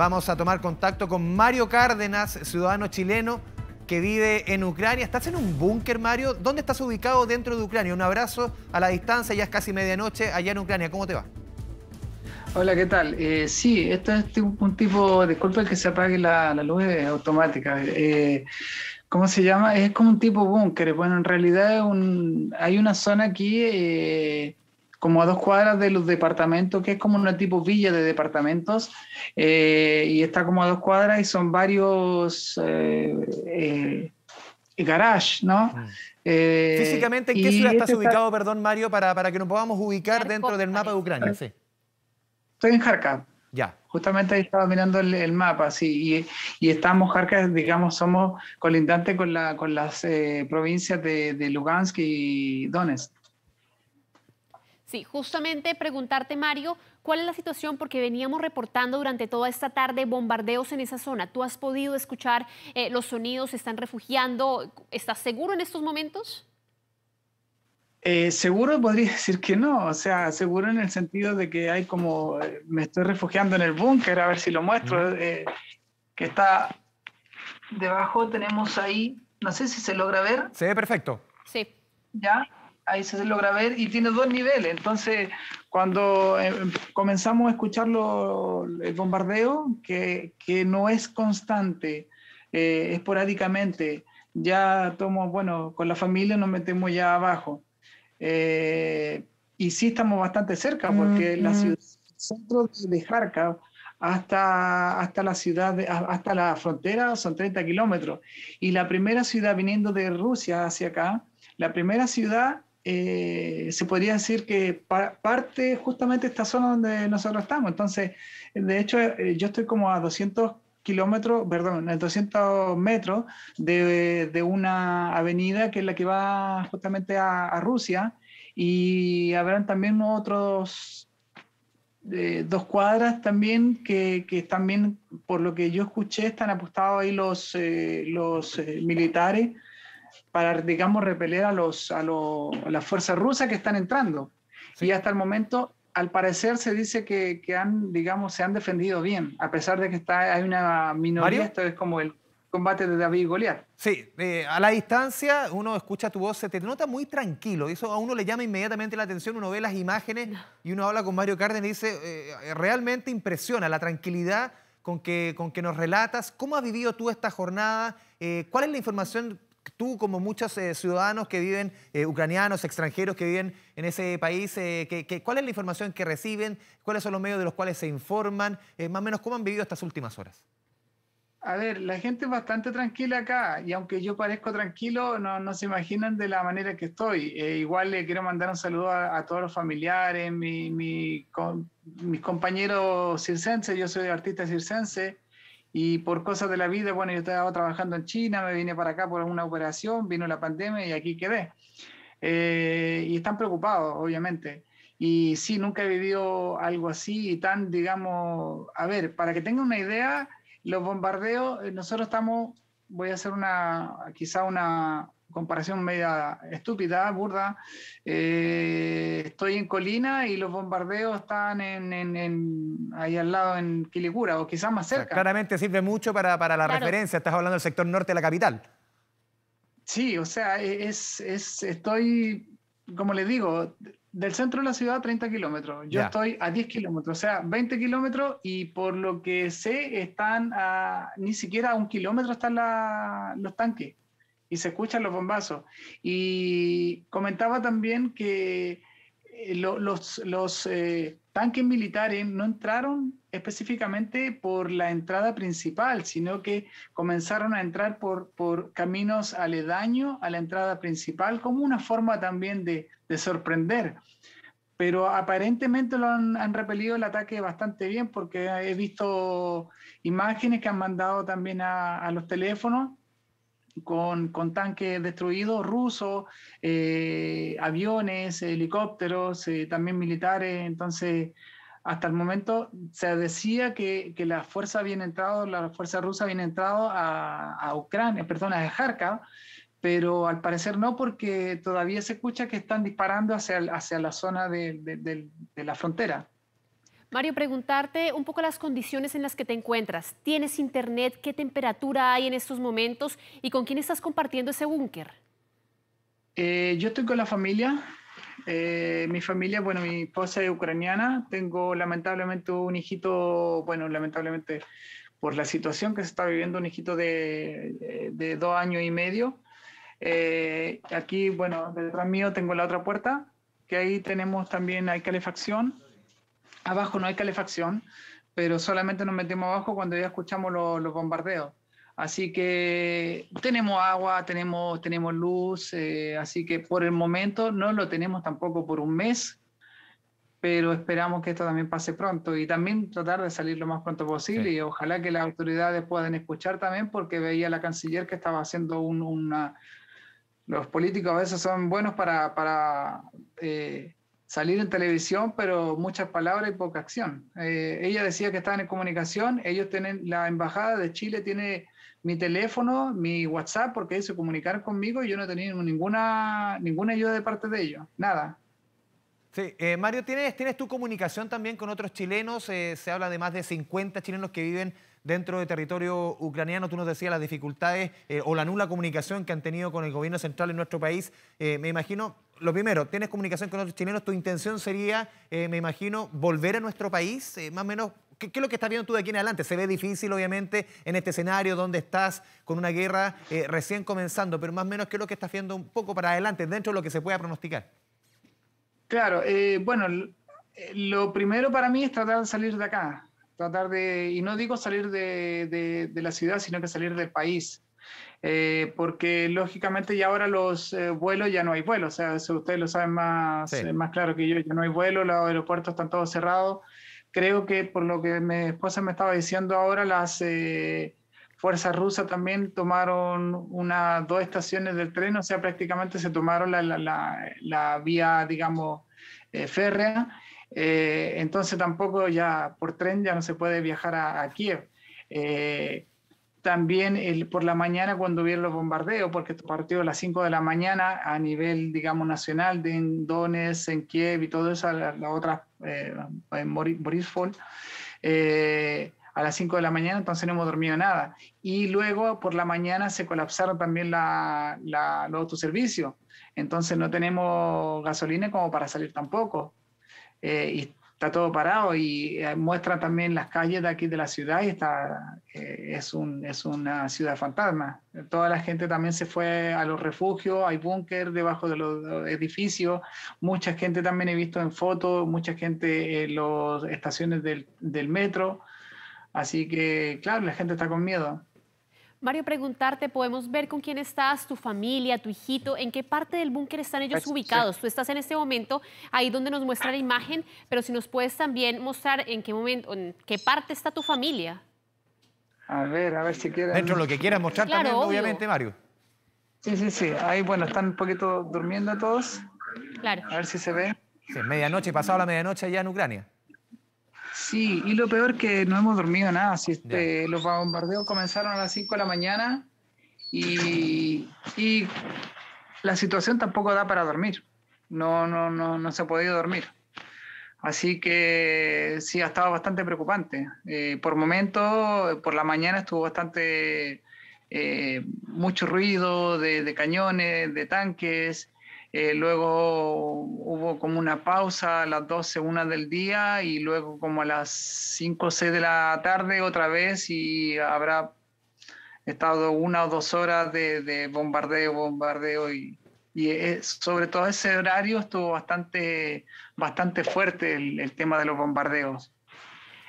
Vamos a tomar contacto con Mario Cárdenas, ciudadano chileno que vive en Ucrania. ¿Estás en un búnker, Mario? ¿Dónde estás ubicado dentro de Ucrania? Un abrazo a la distancia, ya es casi medianoche allá en Ucrania. ¿Cómo te va? Hola, ¿qué tal? Eh, sí, esto es un tipo, disculpe que se apague la, luz automática. Eh, ¿Cómo se llama? Es como un tipo búnker. Bueno, en realidad hay una zona aquí eh, como a dos cuadras de los departamentos, que es como una tipo villa de departamentos, eh, y está como a dos cuadras y son varios eh, garage, ¿no? Mm. Físicamente, ¿en qué ciudad estás ubicado, perdón, Mario, para, para que nos podamos ubicar dentro del mapa de Ucrania? Sí. Estoy en Kharkov. Ya. Justamente ahí estaba mirando el, mapa, sí, y, y estamos, Kharkov, digamos, somos colindantes con, la, con las eh, provincias de, de, Lugansk y Donetsk. Sí, justamente preguntarte, Mario, ¿cuál es la situación? Porque veníamos reportando durante toda esta tarde bombardeos en esa zona. ¿Tú has podido escuchar eh, los sonidos? ¿Se están refugiando? ¿Estás seguro en estos momentos? Eh, seguro podría decir que no, o sea, seguro en el sentido de que hay como, eh, me estoy refugiando en el búnker, a ver si lo muestro, eh, que está debajo, tenemos ahí, no sé si se logra ver. Se ve perfecto. Sí. Ya, ahí se logra ver y tiene dos niveles, entonces cuando comenzamos a escuchar el bombardeo, que, que no es constante, esporádicamente, ya tomo, bueno, con la familia nos metemos ya abajo. Eh, y sí estamos bastante cerca, porque la ciudad, el centro de Kharkov hasta, hasta la ciudad, hasta la frontera son 30 kilómetros. Y la primera ciudad viniendo de Rusia hacia acá, la primera ciudad eh, se podría decir que parte justamente esta zona donde nosotros estamos. Entonces, de hecho, eh, yo estoy como a 200 kilómetros, perdón, 200 metros de, de, una avenida que es la que va justamente a, Rusia y habrán también otros eh, dos cuadras también que, que, también, por lo que yo escuché, están apostados ahí los, eh, los eh, militares para, digamos, repeler a, los, a, las fuerzas rusas que están entrando. Y hasta el momento al parecer se dice que, han, digamos, se han defendido bien, a pesar de que está, hay una minoría, esto es como el combate de David y Goliat. Sí, eh, a la distancia uno escucha tu voz, se te nota muy tranquilo, eso a uno le llama inmediatamente la atención, uno ve las imágenes y uno habla con Mario Cárdenas y dice, eh, realmente impresiona la tranquilidad con que, con que nos relatas. ¿Cómo has vivido tú esta jornada? Eh, ¿Cuál es la información tú, como muchos eh, ciudadanos que viven, eh, ucranianos, extranjeros que viven en ese país, eh, ¿cuál es la información que reciben? ¿Cuáles son los medios de los cuales se informan? más o menos, ¿cómo han vivido estas últimas horas? A ver, la gente es bastante tranquila acá y aunque yo parezco tranquilo, no, se imaginan de la manera que estoy. igual le quiero mandar un saludo a, todos los familiares, mi, mis compañeros circenses, yo soy artista circense, y por cosas de la vida, bueno, yo estaba trabajando en China, me vine para acá por una operación, vino la pandemia y aquí quedé. Eh, y están preocupados, obviamente. Y sí, nunca he vivido algo así y tan, digamos, a ver, para que tengan una idea, los bombardeos, eh, nosotros estamos, voy a hacer una, quizá una, comparación media estúpida, burda. Eh, estoy en Colina y los bombardeos están en, ahí al lado en Quilicura o quizás más cerca. claramente sirve mucho para, la referencia, estás hablando del sector norte de la capital. Sí, o sea, es, es estoy, como les digo, del centro de la ciudad a 30 kilómetros. Yo estoy a 10 kilómetros, o sea, 20 kilómetros y por lo que sé están a, ni siquiera a un kilómetro están los tanques y se escuchan los bombazos. Y comentaba también que eh, los, eh, tanques militares no entraron específicamente por la entrada principal, sino que comenzaron a entrar por, por caminos aledaños a la entrada principal, como una forma también de, de sorprender. Pero aparentemente lo han, han, repelido el ataque bastante bien, porque he visto imágenes que han mandado también a los teléfonos con, con tanques destruidos rusos, eh, aviones, helicópteros, eh, también militares. Entonces, hasta el momento se decía que, que la fuerza había entrado, la fuerza rusa había entrado a, a Ucrania, perdón, a Kharkov, pero al parecer no, porque todavía se escucha que están disparando hacia, hacia la zona de, de, de la frontera. Mario, preguntarte un poco las condiciones en las que te encuentras. ¿Tienes internet? ¿Qué temperatura hay en estos momentos? ¿Y con quién estás compartiendo ese búnker? Eh, yo estoy con la familia. Eh, mi familia, bueno, mi esposa es ucraniana. Tengo lamentablemente un hijito, bueno, lamentablemente por la situación que se está viviendo, un hijito de, dos años y medio. Eh, aquí, bueno, detrás mío tengo la otra puerta, que ahí tenemos también, hay calefacción. Abajo no hay calefacción, pero solamente nos metemos abajo cuando ya escuchamos los, bombardeos. Así que tenemos agua, tenemos, tenemos luz, eh, así que por el momento no lo tenemos tampoco por un mes, pero esperamos que esto también pase pronto y también tratar de salir lo más pronto posible y ojalá que las autoridades puedan escuchar también porque veía la canciller que estaba haciendo una, los políticos a veces son buenos para, para eh, salir en televisión, pero muchas palabras y poca acción. Eh, ella decía que estaban en comunicación, ellos tienen, la embajada de Chile tiene mi teléfono, mi WhatsApp, porque ellos se comunicaron conmigo y yo no tenido ninguna, ninguna ayuda de parte de ellos, nada. Sí, eh, Mario, ¿tienes, ¿tienes tu comunicación también con otros chilenos? se habla de más de 50 chilenos que viven dentro del territorio ucraniano. Tú nos decías las dificultades eh, o la nula comunicación que han tenido con el gobierno central en nuestro país. Eh, me imagino, lo primero, tienes comunicación con otros chilenos. Tu intención sería, eh, me imagino, volver a nuestro país, más o menos. ¿Qué, es lo que estás viendo tú de aquí en adelante? Se ve difícil, obviamente, en este escenario donde estás con una guerra recién comenzando, pero más o menos, ¿qué es lo que estás viendo un poco para adelante, dentro de lo que se pueda pronosticar? Claro, bueno, lo primero para mí es tratar de salir de acá tratar de, y no digo salir de, de, la ciudad, sino que salir del país. Eh, porque lógicamente ya ahora los eh, vuelos ya no hay vuelos, o sea, ustedes lo saben más, eh, más claro que yo, ya no hay vuelos, los aeropuertos están todos cerrados. Creo que por lo que mi esposa me estaba diciendo ahora, las fuerzas rusas también tomaron una, dos estaciones del tren, o sea, prácticamente se tomaron la, la, la vía, digamos, férrea eh, entonces tampoco ya por tren ya no se puede viajar a, Kiev. Eh, también el, por la mañana cuando vieron los bombardeos, porque partió a las 5 de la mañana a nivel, digamos, nacional de en Donetsk, en Kiev y todo eso, la, la otra, eh, en Borisfol, a las 5 de la mañana, entonces no hemos dormido nada. Y luego por la mañana se colapsaron también la, los autoservicios, entonces no tenemos gasolina como para salir tampoco. Eh, y está todo parado y eh, muestra también las calles de aquí de la ciudad y está, eh, es, un, es una ciudad fantasma. Toda la gente también se fue a los refugios, hay búnker debajo de los edificios, mucha gente también he visto en fotos, mucha gente en las estaciones del metro, así que claro, la gente está con miedo. Mario, preguntarte, podemos ver con quién estás, tu familia, tu hijito, en qué parte del búnker están ellos pues, ubicados. Tú estás en este momento ahí donde nos muestra la imagen, pero si nos puedes también mostrar en qué momento, en qué parte está tu familia. A ver, a ver si quieres. Dentro de lo que quieras mostrar también, obviamente, Mario. Sí, sí, sí. Ahí, bueno, están un poquito durmiendo todos. Claro. A ver si se ve. Sí, medianoche, pasado la medianoche allá en Ucrania. Sí, y lo peor que no hemos dormido nada. Si este, los bombardeos comenzaron a las 5 de la mañana y, y, la situación tampoco da para dormir. No, no, no, no se ha podido dormir. Así que sí, ha estado bastante preocupante. Eh, por momentos, por la mañana estuvo bastante, eh, mucho ruido de, de cañones, de tanques. Eh, luego hubo como una pausa a las 12, una del día y luego como a las 5 o 6 de la tarde otra vez y habrá estado una o dos horas de, bombardeo, bombardeo y, sobre todo ese horario estuvo bastante, bastante fuerte el tema de los bombardeos.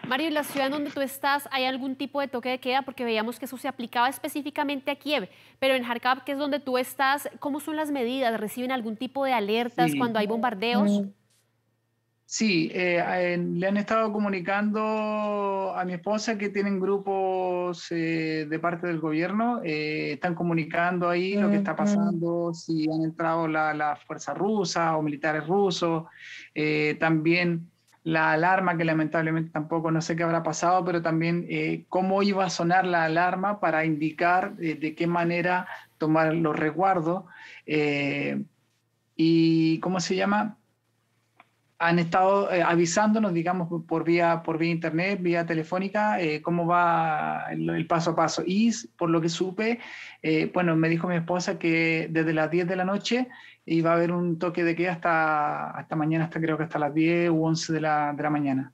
Mario, ¿en la ciudad en donde tú estás hay algún tipo de toque de queda? Porque veíamos que eso se aplicaba específicamente a Kiev, pero en Kharkov, que es donde tú estás, ¿cómo son las medidas? ¿Reciben algún tipo de alertas cuando hay bombardeos? Mm. Sí, eh, le han estado comunicando a mi esposa que tienen grupos eh, de parte del gobierno, eh, están comunicando ahí lo que está pasando, si han entrado la, la fuerza rusa o militares rusos, también la alarma, que lamentablemente tampoco no sé qué habrá pasado, pero también eh, cómo iba a sonar la alarma para indicar eh, de qué manera tomar los resguardos. Eh, y cómo se llama, han estado eh, avisándonos, digamos, por vía, por vía internet, vía telefónica, eh, cómo va el, paso a paso. Y por lo que supe, eh, bueno, me dijo mi esposa que desde las 10 de la noche iba a haber un toque de queda hasta, hasta mañana, hasta creo que hasta las 10 u 11 de la, de la mañana.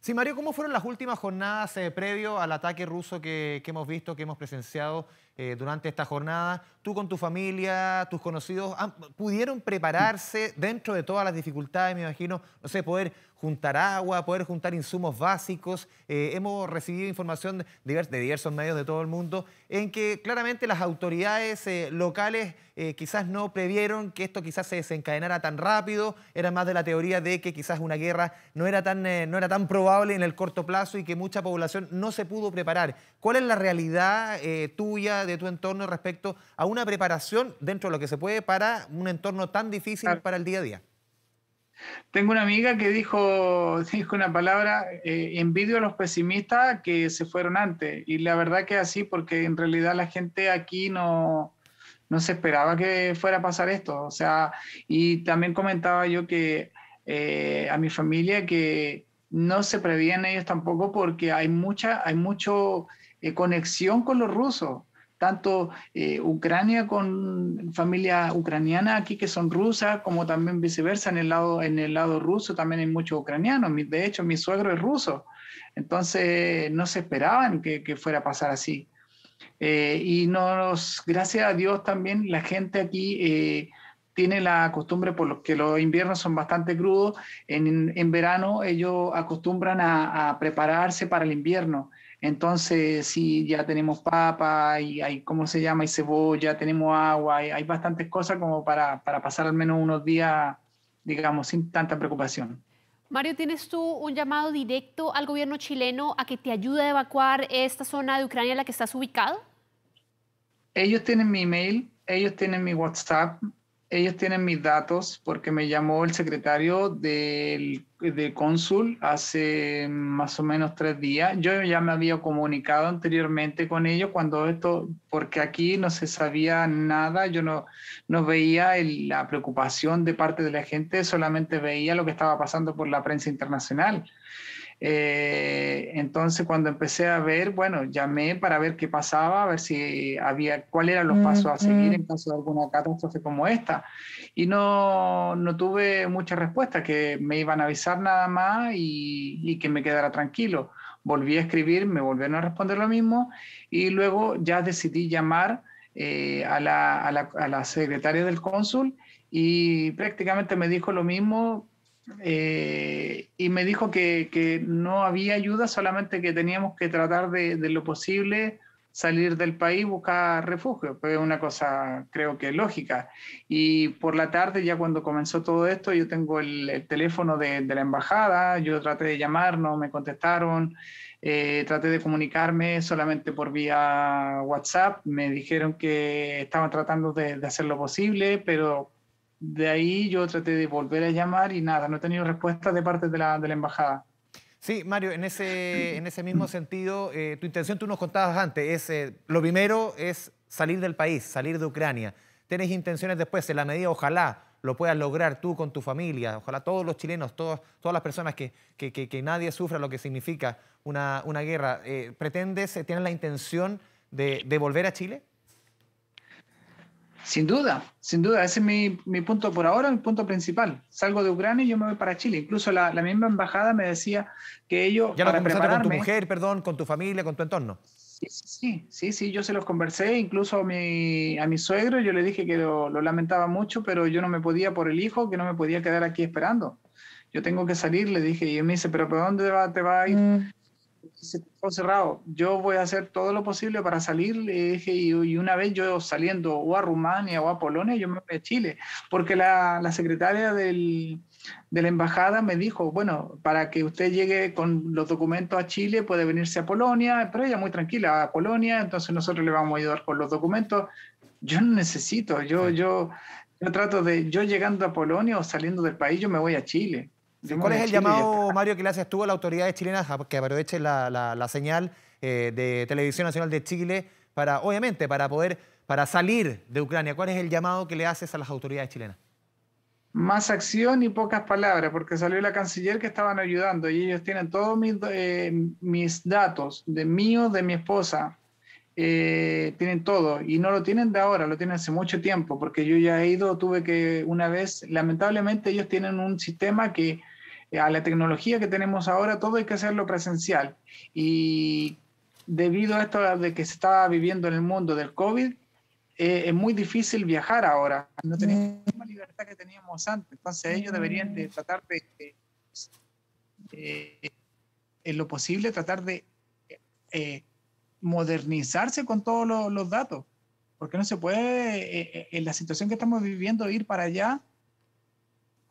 Sí, Mario, ¿cómo fueron las últimas jornadas previo al ataque ruso que, que, hemos visto, que hemos presenciado durante esta jornada? ¿Tú con tu familia, tus conocidos, pudieron prepararse dentro de todas las dificultades, me imagino, no sé, poder juntar agua, poder juntar insumos básicos. Eh, hemos recibido información de, diversos medios de todo el mundo en que claramente las autoridades eh, locales eh, quizás no previeron que esto quizás se desencadenara tan rápido, era más de la teoría de que quizás una guerra no era tan, no era tan probable en el corto plazo y que mucha población no se pudo preparar. ¿Cuál es la realidad tuya, de tu entorno respecto a una preparación dentro de lo que se puede para un entorno tan difícil para el día a día? Tengo una amiga que dijo, dijo una palabra, eh, envidio a los pesimistas que se fueron antes. Y la verdad que es así, porque en realidad la gente aquí no, no se esperaba que fuera a pasar esto. O sea, y también comentaba yo que eh, a mi familia que no se prevían ellos tampoco porque hay mucha, hay mucho eh, conexión con los rusos tanto eh, Ucrania con familia ucraniana aquí que son rusas, como también viceversa en el lado, en el lado ruso también hay muchos ucranianos. De hecho, mi suegro es ruso. Entonces, no se esperaban que, que fuera a pasar así. Eh, y nos, gracias a Dios también la gente aquí eh, tiene la costumbre, por lo que los inviernos son bastante crudos, en, en verano ellos acostumbran a, a, prepararse para el invierno. Entonces, sí, ya tenemos papa y hay, ¿cómo se llama? Y cebolla, tenemos agua, hay, hay bastantes cosas como para, para pasar al menos unos días, digamos, sin tanta preocupación. Mario, ¿tienes tú un llamado directo al gobierno chileno a que te ayude a evacuar esta zona de Ucrania en la que estás ubicado? Ellos tienen mi email, ellos tienen mi WhatsApp, ellos tienen mis datos porque me llamó el secretario del, del, cónsul hace más o menos tres días. Yo ya me había comunicado anteriormente con ellos cuando esto, porque aquí no se sabía nada, yo no, no veía la preocupación de parte de la gente, solamente veía lo que estaba pasando por la prensa internacional. Eh, entonces, cuando empecé a ver, bueno, llamé para ver qué pasaba, a ver si había, cuáles eran los pasos a seguir en caso de alguna catástrofe como esta. Y no, no tuve mucha respuesta, que me iban a avisar nada más y, y, que me quedara tranquilo. Volví a escribir, me volvieron a responder lo mismo y luego ya decidí llamar eh, a, la, a, la, a la secretaria del cónsul y prácticamente me dijo lo mismo eh, y me dijo que, que, no había ayuda, solamente que teníamos que tratar de, de lo posible salir del país, buscar refugio, es una cosa creo que lógica. Y por la tarde, ya cuando comenzó todo esto, yo tengo el, teléfono de, de, la embajada, yo traté de llamar, no me contestaron, eh, traté de comunicarme solamente por vía WhatsApp, me dijeron que estaban tratando de, de hacer lo posible, pero de ahí yo traté de volver a llamar y nada, no he tenido respuesta de parte de la, de la embajada. Sí, Mario, en ese, en ese mismo sentido, eh, tu intención, tú nos contabas antes, es eh, lo primero es salir del país, salir de Ucrania. ¿Tienes intenciones después, en la medida, ojalá lo puedas lograr tú con tu familia, ojalá todos los chilenos, todos, todas las personas que, que, que, nadie sufra lo que significa una, una guerra, eh, ¿pretendes, tienes la intención de, de volver a Chile? Sin duda, sin duda, ese es mi, mi, punto por ahora, mi punto principal. Salgo de Ucrania y yo me voy para Chile. Incluso la, la misma embajada me decía que ellos... ¿Ya lo conversaste con tu mujer, perdón, con tu familia, con tu entorno? Sí, sí, sí, sí, yo se los conversé, incluso a mi, a mi suegro, yo le dije que lo, lo, lamentaba mucho, pero yo no me podía por el hijo, que no me podía quedar aquí esperando. Yo tengo que salir, le dije, y él me dice, pero ¿por dónde va, te va a ir? Mm cerrado. Yo voy a hacer todo lo posible para salir. y, una vez yo saliendo o a Rumania o a Polonia, yo me voy a Chile, porque la, la secretaria del, de la embajada me dijo, bueno, para que usted llegue con los documentos a Chile, puede venirse a Polonia, pero ella muy tranquila, a Polonia, entonces nosotros le vamos a ayudar con los documentos. Yo no necesito, yo, yo, yo trato de, yo llegando a Polonia o saliendo del país, yo me voy a Chile. ¿Cuál es el llamado, Mario, que le haces tú a las autoridades chilenas que aprovechen la, la, la señal eh, de Televisión Nacional de Chile para, obviamente, para poder para salir de Ucrania? ¿Cuál es el llamado que le haces a las autoridades chilenas? más acción y pocas palabras, porque salió la canciller que estaban ayudando y ellos tienen todos mis, eh, mis datos, de mío, de mi esposa, eh, tienen todo y no lo tienen de ahora, lo tienen hace mucho tiempo, porque yo ya he ido, tuve que una vez, lamentablemente ellos tienen un sistema que a la tecnología que tenemos ahora, todo hay que hacerlo presencial. Y debido a esto de que se estaba viviendo en el mundo del COVID, eh, es muy difícil viajar ahora. No tenemos la misma libertad que teníamos antes. Entonces ellos deberían de tratar de, en lo posible, tratar de modernizarse con todos los, datos, porque no se puede, eh, eh, en la situación que estamos viviendo, ir para allá,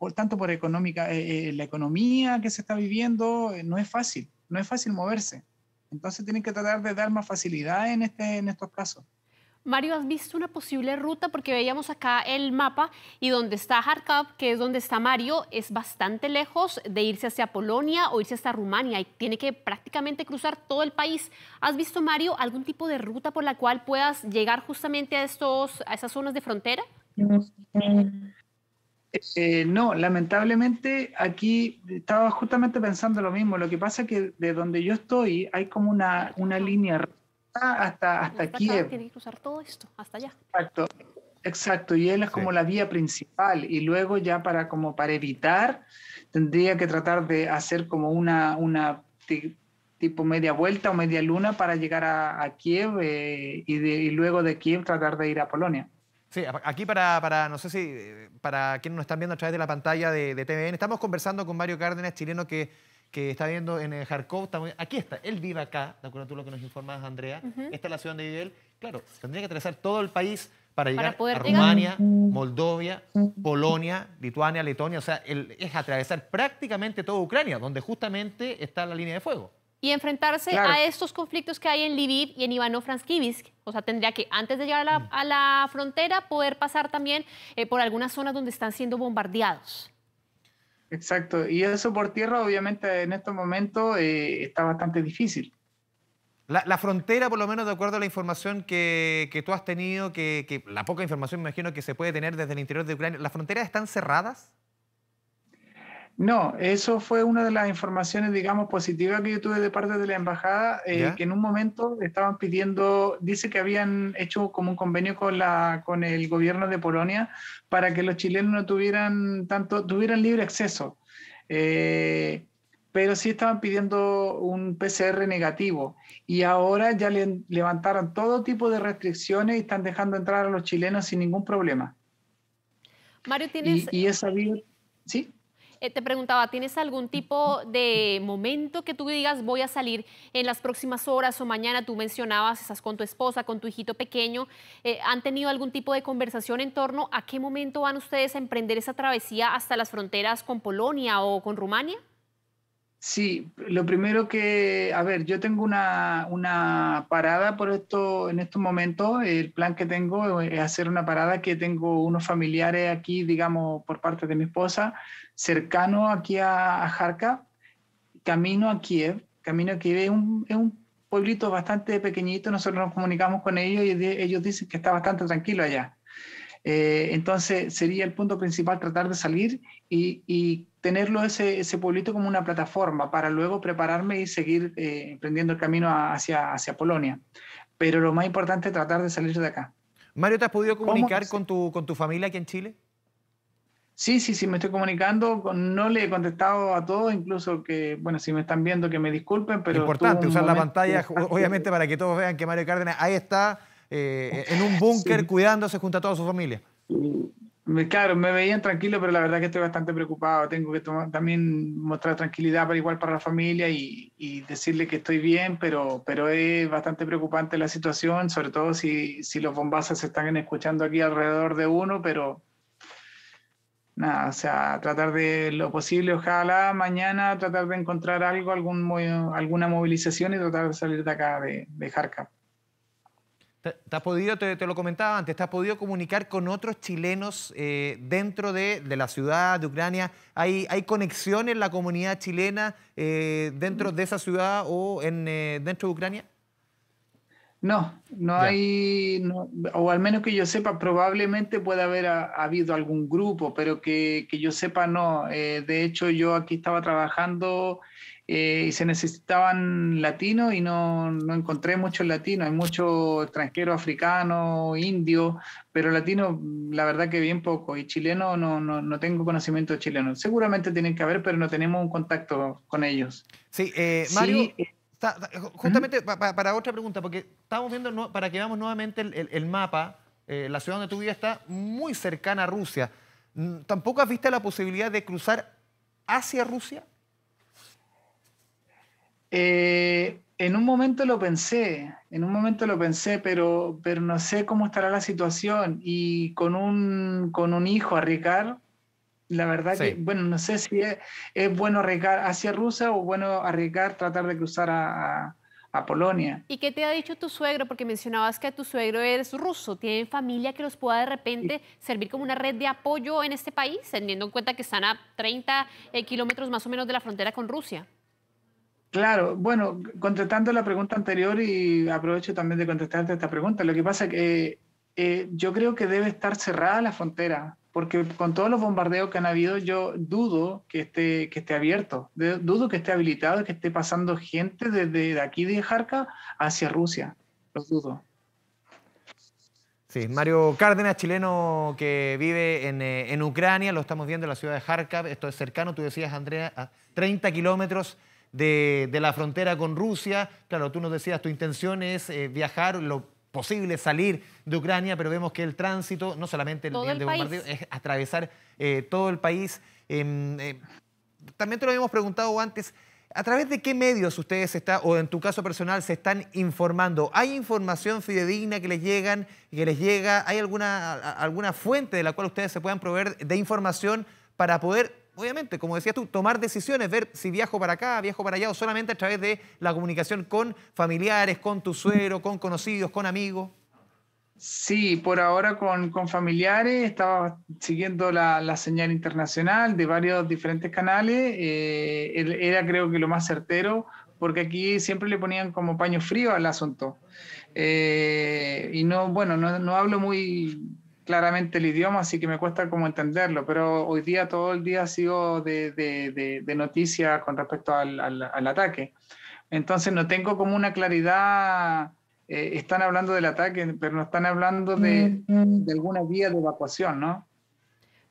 por tanto por económica, eh, la economía que se está viviendo, no es fácil, no es fácil moverse. Entonces tienen que tratar de dar más facilidad en, este, en estos casos. Mario, ¿has visto una posible ruta? Porque veíamos acá el mapa y donde está Kharkov, que es donde está Mario, es bastante lejos de irse hacia Polonia o irse hasta Rumania y tiene que prácticamente cruzar todo el país. ¿Has visto, Mario, algún tipo de ruta por la cual puedas llegar justamente a, estos, a esas zonas de frontera? Eh, no, lamentablemente aquí estaba justamente pensando lo mismo. Lo que pasa es que de donde yo estoy hay como una, una línea hasta, hasta Kiev. tiene que cruzar todo esto, hasta allá. Exacto, exacto. Y él es como la vía principal. Y luego ya para, como para evitar, tendría que tratar de hacer como una, una tipo media vuelta o media luna para llegar a, Kiev eh, y, y luego de Kiev tratar de ir a Polonia. Sí, aquí para, para, no sé si, para quienes nos están viendo a través de la pantalla de, de TVN, estamos conversando con Mario Cárdenas, chileno que que está viendo en el Kharkov. Aquí está, él vive acá, de acuerdo a tú lo que nos informas, Andrea. Esta es la ciudad donde vive él. Claro, tendría que atravesar todo el país para llegar a Rumania, Moldovia, Polonia, Lituania, Letonia. O sea, es atravesar prácticamente toda Ucrania, donde justamente está la línea de fuego. Y enfrentarse a estos conflictos que hay en Lviv y en Ivano-Frankivsk. O sea, tendría que, antes de llegar a la, frontera, poder pasar también eh, por algunas zonas donde están siendo bombardeados. Exacto, y eso por tierra obviamente en estos momentos eh, está bastante difícil. La, frontera, por lo menos de acuerdo a la información que, que tú has tenido, que, que, la poca información me imagino que se puede tener desde el interior de Ucrania, ¿las fronteras están cerradas? No, eso fue una de las informaciones, digamos, positivas que yo tuve de parte de la embajada, eh, que en un momento estaban pidiendo, dice que habían hecho como un convenio con, la, con el gobierno de Polonia para que los chilenos no tuvieran tanto, tuvieran libre acceso. Eh, pero sí estaban pidiendo un PCR negativo y ahora ya le levantaron todo tipo de restricciones y están dejando entrar a los chilenos sin ningún problema. Mario, ¿tienes...? Y, y es sabido... ¿Sí? Eh, te preguntaba, ¿tienes algún tipo de momento que tú digas voy a salir en las próximas horas o mañana? Tú mencionabas, estás con tu esposa, con tu hijito pequeño. Eh, ¿Han tenido algún tipo de conversación en torno a qué momento van ustedes a emprender esa travesía hasta las fronteras con Polonia o con Rumania? Sí, lo primero que, a ver, yo tengo una, una, parada por esto en estos momentos. El plan que tengo es hacer una parada que tengo unos familiares aquí, digamos, por parte de mi esposa, cercano aquí a, a camino a Kiev. Camino a Kiev es un, es un, pueblito bastante pequeñito, nosotros nos comunicamos con ellos y ellos dicen que está bastante tranquilo allá. Eh, entonces sería el punto principal tratar de salir y, y tenerlo ese, ese, pueblito como una plataforma para luego prepararme y seguir eh, emprendiendo el camino hacia, hacia Polonia. Pero lo más importante es tratar de salir de acá. Mario, ¿te has podido comunicar con tu, con tu familia aquí en Chile? Sí, sí, sí, me estoy comunicando. No le he contestado a todos, incluso que, bueno, si me están viendo, que me disculpen, pero... Importante usar la pantalla, obviamente, para que todos vean que Mario Cárdenas ahí está eh, en un búnker cuidándose junto a toda su familia. Claro, me veían tranquilo, pero la verdad que estoy bastante preocupado. Tengo que también mostrar tranquilidad para igual para la familia y, y, decirle que estoy bien, pero, pero es bastante preocupante la situación, sobre todo si, si los bombazos se están escuchando aquí alrededor de uno, pero nada, o sea, tratar de lo posible, ojalá mañana tratar de encontrar algo, algún, alguna movilización y tratar de salir de acá, de, de ¿Te, has podido, te, lo comentaba antes, te has podido comunicar con otros chilenos eh, dentro de, la ciudad de Ucrania? ¿Hay, hay conexión en la comunidad chilena eh, dentro de esa ciudad o en, eh, dentro de Ucrania? No, no hay, o al menos que yo sepa, probablemente puede haber habido algún grupo, pero que, que yo sepa no. Eh, de hecho, yo aquí estaba trabajando eh, y se necesitaban latinos y no, no encontré muchos latinos. Hay muchos extranjeros, africanos, indios, pero latinos, la verdad que bien poco. Y chilenos, no, no, no tengo conocimiento de chilenos. Seguramente tienen que haber, pero no tenemos un contacto con ellos. Sí, eh, Mario. Sí, justamente para otra pregunta, porque estamos viendo, para que veamos nuevamente el, mapa, eh, la ciudad donde tú vives está muy cercana a Rusia. Mm, ¿Tampoco has visto la posibilidad de cruzar hacia Rusia? Eh, en un momento lo pensé, en un momento lo pensé, pero, pero no sé cómo estará la situación. Y con un, con un hijo arriesgar, la verdad que, bueno, no sé si es, bueno arriesgar hacia Rusia o bueno arriesgar tratar de cruzar a, Polonia. ¿Y qué te ha dicho tu suegro? Porque mencionabas que tu suegro es ruso. ¿Tienen familia que los pueda de repente servir como una red de apoyo en este país, teniendo en cuenta que están a 30 eh, kilómetros más o menos de la frontera con Rusia? Claro, bueno, contestando la pregunta anterior y aprovecho también de contestarte esta pregunta, lo que pasa es que eh, yo creo que debe estar cerrada la frontera porque con todos los bombardeos que han habido, yo dudo que esté, que esté abierto, dudo que esté habilitado, que esté pasando gente desde aquí de Jarka hacia Rusia, lo dudo. Sí, Mario Cárdenas, chileno que vive en, eh, en, Ucrania, lo estamos viendo en la ciudad de Kharkov, esto es cercano, tú decías, Andrea, a 30 kilómetros de, de, la frontera con Rusia. Claro, tú nos decías, tu intención es eh, viajar lo posible salir de Ucrania, pero vemos que el tránsito, no solamente el, el de bombardeo, es atravesar eh, todo el país. Em, eh, también te lo habíamos preguntado antes, ¿a través de qué medios ustedes están, o en tu caso personal, se están informando? ¿Hay información fidedigna que les llegan, que les llega? ¿Hay alguna, alguna fuente de la cual ustedes se puedan proveer de información para poder obviamente, como decías tú, tomar decisiones, ver si viajo para acá, viajo para allá, o solamente a través de la comunicación con familiares, con tu suero, con conocidos, con amigos. Sí, por ahora con, familiares, estaba siguiendo la, señal internacional de varios diferentes canales, eh, era creo que lo más certero, porque aquí siempre le ponían como paño frío al asunto. Eh, y no, bueno, no, no hablo muy, claramente el idioma, así que me cuesta como entenderlo, pero hoy día todo el día sigo de, de, de, noticias con respecto al, al, ataque. Entonces no tengo como una claridad, eh, están hablando del ataque, pero no están hablando de, de alguna vía de evacuación, ¿no?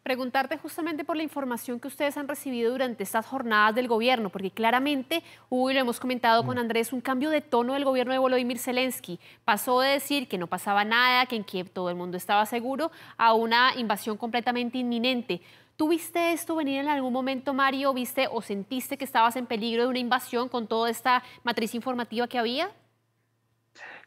Preguntarte justamente por la información que ustedes han recibido durante estas jornadas del gobierno, porque claramente hubo, y lo hemos comentado con mm. Andrés, un cambio de tono del gobierno de Volodymyr Zelensky. Pasó de decir que no pasaba nada, que en Kiev todo el mundo estaba seguro, a una invasión completamente inminente. ¿Tuviste esto venir en algún momento, Mario? ¿Viste o sentiste que estabas en peligro de una invasión con toda esta matriz informativa que había?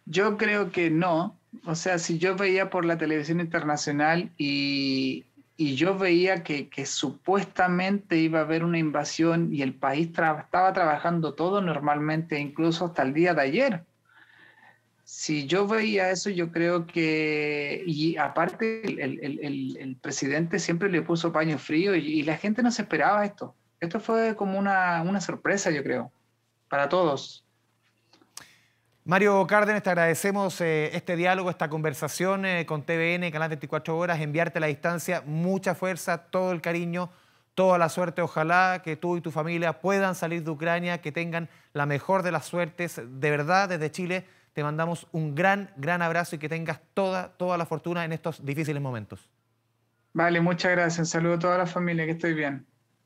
Yo creo que no. O sea, si yo veía por la televisión internacional y, y yo veía que, que, supuestamente iba a haber una invasión y el país estaba trabajando todo normalmente, incluso hasta el día de ayer. Si yo veía eso, yo creo que, y aparte el, el, el, presidente siempre le puso paño frío y, y, la gente no se esperaba esto. Esto fue como una, una sorpresa, yo creo, para todos. Mario Cárdenas, te agradecemos eh, este diálogo, esta conversación eh, con TVN, Canal 24 Horas, enviarte a la distancia mucha fuerza, todo el cariño, toda la suerte. Ojalá que tú y tu familia puedan salir de Ucrania, que tengan la mejor de las suertes. De verdad, desde Chile te mandamos un gran, gran abrazo y que tengas toda, toda la fortuna en estos difíciles momentos. Vale, muchas gracias. Un saludo a toda la familia, que estoy bien.